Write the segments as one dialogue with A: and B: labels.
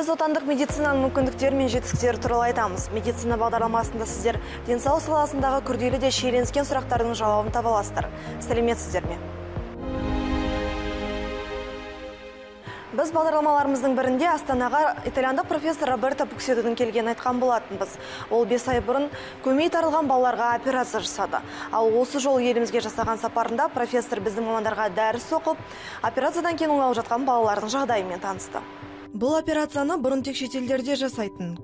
A: біз отандық медицинаның мүмкіндіктері мен жетістіктері туралы айтамыз. Медицина бағдарламасында сіздер денсаулық саласындағы күрделі де шиеленіскен сұрақтардың жауабын таба аласыздар. Сәлеметсіздер ме? Біз бағдарламаларымыздың бірінде астанаға итальяндық профессор роберто пукседоның келгенін айтқан болатынбыз. Ол бес ай бұрын көмей тарылған балаларға операция жасады. Ал осы жолы елімізге жасаған сапарында профессор біздің мамандарға дәріс оқып операциядан кейін оңалып жатқан балалардың жағдайымен танысты. Бұл операцияны бұрын тек шетелдерде жасайтын.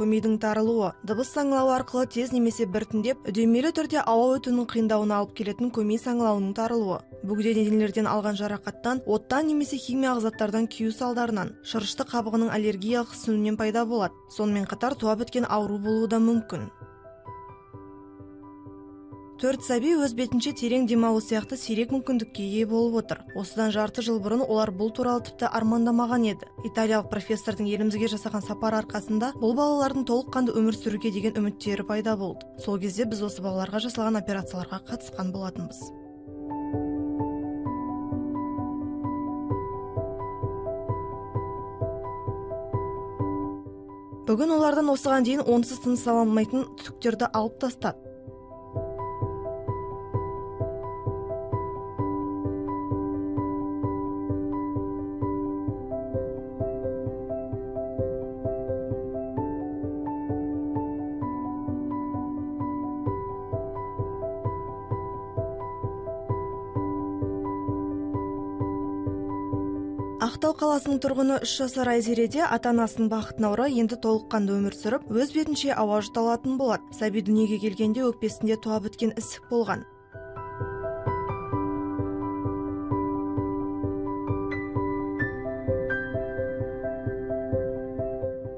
A: Көмейдің тарылуы дыбыс саңылауы арқылы тез немесе біртіндеп үдемелі түрде ауа өтуінің қиындауына алып келетін көмей саңылауының тарылуы. Бөгде денелерден алған жарақаттан оттан немесе химиялық заттардан күйу салдарынан шырышты қабығының аллергиялық ісінуінен пайда болады. Сонымен қатар туа біткен ауру болуы да мүмкін. Төрт сәби өз бетінше терең демалу сияқты сирек мүмкіндікке ие болып отыр. Осыдан жарты жыл бұрын олар бұл туралы тіпті армандамаған еді. Италиялық профессордың елімізге жасаған сапар арқасында бұл балалардың толыққанды өмір сүруге деген үміттері пайда болды. Сол кезде біз осы балаларға жасалған операцияларға қатысқан болатынбыз. Бүгін олардан осыған дейін онсыз тыныс ала алмайтын түтіктерді алып тастады. Ақтау қаласының тұрғыны үш жасар айзере де ата анасының бақытына орай енді толыққанды өмір сүріп өз бетінше ауа жұта алатын болады. Сәби дүниеге келгенде өкпесінде туа біткен ісік болған.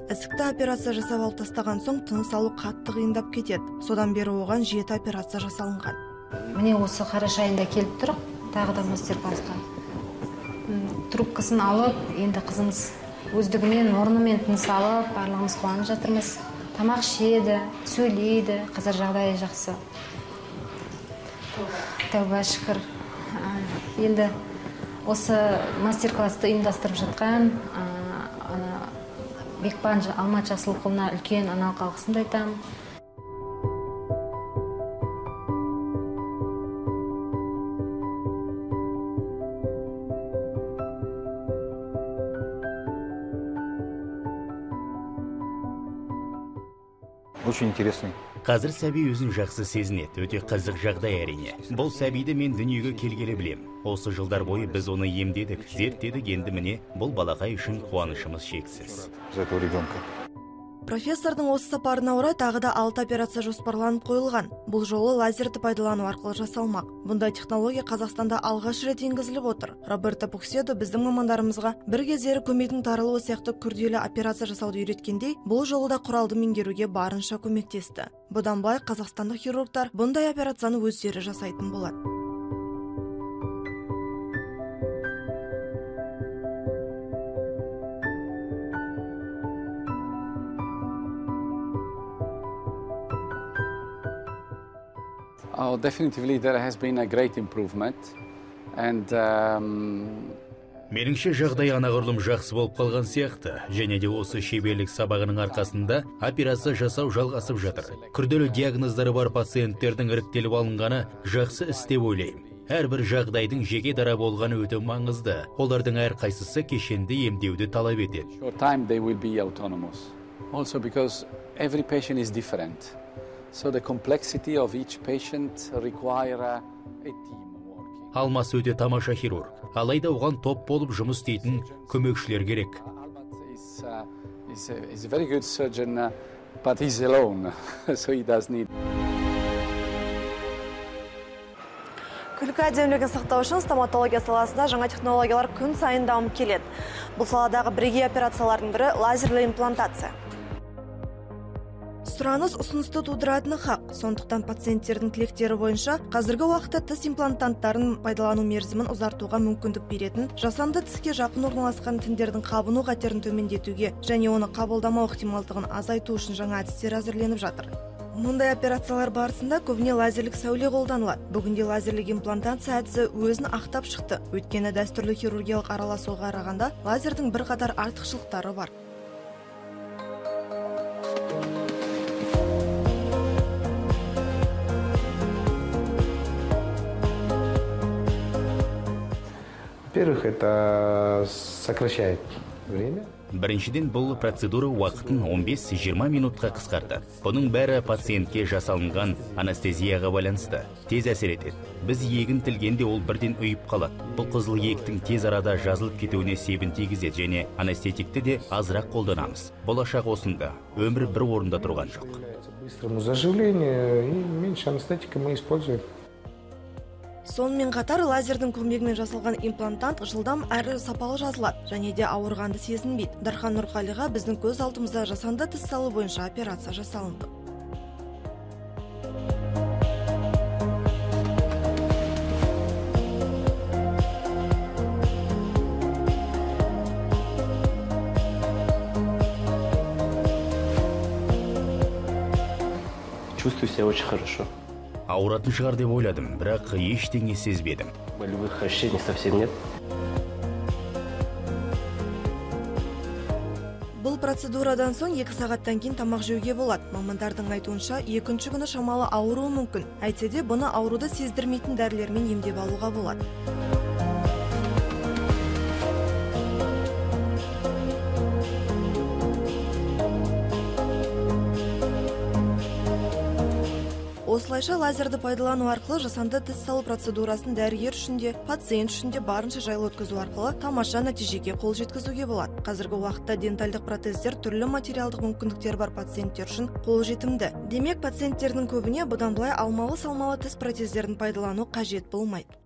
A: Ісікті операция жасап алып тастаған соң тыныс алу қатты қиындап кетеді. Содан бері оған жеті операция жасалынған.
B: Міне осы қараша айында келіп тұр тағы да мастер классқа трубкасын алып енді қызымыз өздігімен орнымен тыныс алып барлығымыз қуанып жатырмыз. Тамақ ішеді сөйлейді қазір жағдайы жақсы. Тәуба шүкір. Енді осы мастер классты ұйымдастырып жатқан бекбан алмат жасылықұлына үлкен аналық алғысымды айтамын.
C: Очень интересный.
D: Қазір сәби өзін жақсы сезінеді. Өте қызық жағдай әрине. Бұл сәбиді мен дүниеге келгелі білем. Осы жылдар бойы біз оны емдедік зерттедік. Енді міне бұл балақай үшін қуанышымыз шексіз.
C: За этого ребенка.
A: Профессордың осы сапарына орай тағы да алты операция жоспарланып қойылған. Бұл жолы лазерді пайдалану арқылы жасалмақ. Бұндай технология қазақстанда алғаш рет енгізіліп отыр. Роберто пукседо біздің мамандарымызға бір кездері көмейдің тарылуы сияқты күрделі операция жасауды үйреткендей бұл жолы да құралды меңгеруге барынша көмектесті. Бұдан былай қазақстандық хирургтар бұндай операцияны өздері жасайтын болады.
E: Definitely there has been a great improvement. And um,
D: меніңше жағдай анағұрлым жақсы болып қалған сияқты. Және де осы шеберлік сабағының арқасында операция жасау жалғасып жатыр. Күрделі диагноздары бар пациенттердің іріктеліп алынғаны жақсы іс деп ойлаймын. Әрбір жағдайдың жеке дара болғаны өте маңызды. Олардың әрқайсысы кешенді емдеуді талап етеді. Алмас өте тамаша хирург. Алайда оған топ болып жұмыс істейтін көмекшілер керек.
E: Almat is, uh, is, a, is a very good surgeon, uh, but he's alone, so he does need.
A: күлкі әдемілігін сақтау үшін стоматология саласында жаңа технологиялар күн сайын дамып келеді. Бұл саладағы бірегей операциялардың бірі лазерлі имплантация. Сұраныс ұсынысты тудыратыны хақ. Сондықтан пациенттердің тілектері бойынша қазіргі уақытта тіс имплантанттарын пайдалану мерзімін ұзартуға мүмкіндік беретін жасанды тіске жақын орналасқан тіндердің қабыну қатерін төмендетуге және оны қабылдамау ықтималдығын азайту үшін жаңа әдістер әзірленіп жатыр. Мындай операциялар барысында көбіне лазерлік сәуле қолданылады. Бүгінде лазерлік имплантация әдісі өзін ақтап шықты. Өйткені дәстүрлі хирургиялық араласуға қарағанда лазердің бірқатар артықшылықтары бар.
F: Во-первых, это сокращает время.
D: біріншіден бұл процедура уақытын 15-20 минутқа қысқартады бұның бәрі пациентке жасалынған анестезияға байланысты. Тез әсер етеді. Біз егін тілгенде ол бірден ұйып қалады. Бұл қызыл ектің тез арада жазылып кетуіне себін тигізеді және анестетикті де азырақ қолданамыз. Болашақ осында өмір бір орында тұрған жоқ.
F: Быстрому заживлению и меньше анестетика мы используем.
A: Сонымен қатар лазердің көмегімен жасалған имплантант жылдам әрі сапалы жазылады және де ауырғанды сезінбейді дархан нұрқалиға біздің көз алдымызда жасанды тіс салу бойынша операция жасалынды
G: Чувствую себя очень хорошо.
D: Ауыратын шығар деп ойладым бірақ ештеңе сезбедім.
G: Болевых ощущений совсем нет.
A: бұл процедурадан соң екі сағаттан кейін тамақ жеуге болады. Мамандардың айтуынша екінші күні шамалы ауыруы мүмкін. Әйтсе де бұны ауруды сездірмейтін дәрілермен емдеп алуға болады. Осылайша лазерді пайдалану арқылы жасанды тіс салу процедурасын дәрігер үшін де пациент үшін де барынша жайлы өткізу арқылы тамаша нәтижеге қол жеткізуге болады. Қазіргі уақытта дентальдық протездер түрлі материалдық мүмкіндіктері бар пациенттер үшін қолжетімді. Демек пациенттердің көбіне бұдан былай алмалы салмалы тіс протездерін пайдалану қажет болмайды.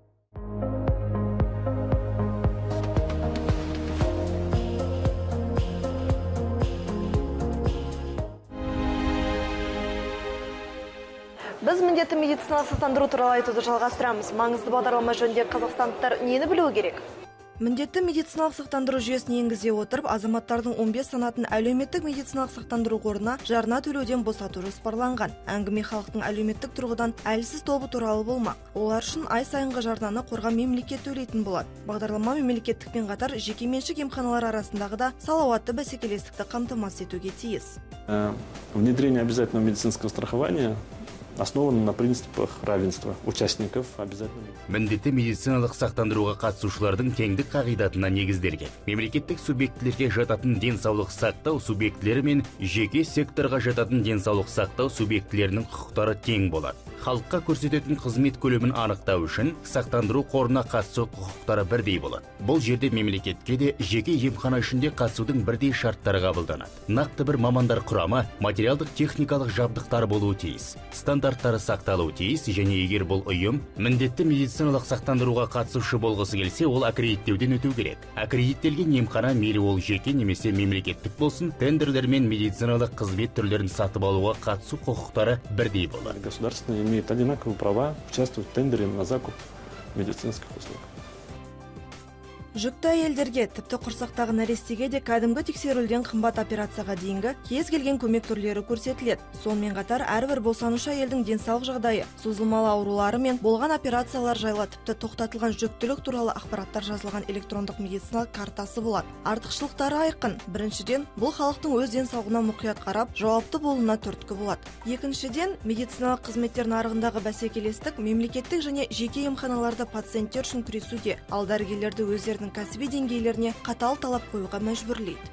A: Біз міндетті медициналық сақтандыру туралы айтуды жалғастырамыз. Маңызды бағдарлама жөнінде қазақстандықтар нені білуі керек? Міндетті медициналық сақтандыру жүйесін енгізе отырып азаматтардың 15 санатын әлеуметтік медициналық сақтандыру қорына жарна төлеуден босату жоспарланған. Әңгіме халықтың әлеуметтік тұрғыдан әлсіз тобы туралы болмақ. Олар үшін ай сайынғы жарнаны қорға мемлекет төлейтін болады. Бағдарлама мемлекеттікпен қатар жекеменшік емханалар арасындағы да салауатты бәсекелестікті қамтамасыз етуге тиіс.
H: Э, Внедрение обязательного медицинского страхования основано на принципах равенства участников обязательно.
D: міндетті медициналық сақтандыруға қатысушылардың теңдік қағидатына негізделген мемлекеттік субъектілерге жататын денсаулық сақтау субъектілері мен жеке секторға жататын денсаулық сақтау субъектілерінің құқықтары тең болады халыққа көрсететін қызмет көлемін анықтау үшін сақтандыру қорына қатысу құқықтары бірдей болады бұл жерде мемлекетке де жеке емхана үшін де қатысудың бірдей шарттары қабылданады нақты бір мамандар құрамы материалдық техникалық жабдықтар болуы тиіс стандарттары сақталуы тиіс және егер бұл ұйым міндетті медициналық сақтандыруға қатысушы болғысы келсе ол аккредиттеуден өту керек аккредиттелген емхана мейлі ол жеке немесе мемлекеттік болсын тендерлер мен медициналық қызмет түрлерін сатып алуға қатысу құқықтары бірдей болады
H: Государственные имеют одинаковые права участвовать в тендере на закуп медицинских услуг.
A: Жүкті әйелдерге тіпті құрсақтағы нәрестеге де кәдімгі тексеруден қымбат операцияға дейінгі кез келген көмек түрлері көрсетіледі. Сонымен қатар әрбір босанушы әйелдің денсаулық жағдайы созылмалы аурулары мен болған операциялар жайлы тіпті тоқтатылған жүктілік туралы ақпараттар жазылған электрондық медициналық картасы болады. Артықшылықтары айқын. Біріншіден бұл халықтың өз денсаулығына мұқият қарап жауапты болуына түрткі болады. Екіншіден медициналық қызметтер нарығындағы бәсекелестік мемлекеттік және жеке емханаларда пациенттер үшін күресуге ал дәрігерлерді өздерінің кәсіби деңгейлеріне қатал талап қоюға мәжбүрлейді.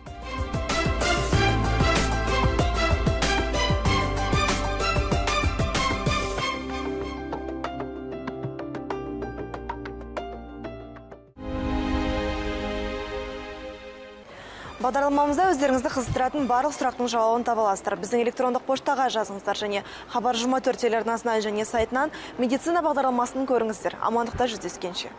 A: Бағдарламамызда өздеріңізді қызықтыратын барлық сұрақтың жауабын таба аласыздар. Біздің электрондық поштаға жазыңыздар және хабар жиырма төрт телеарнасынан және сайтынан медицина бағдарламасын көріңіздер. Амандықта жүздескенше.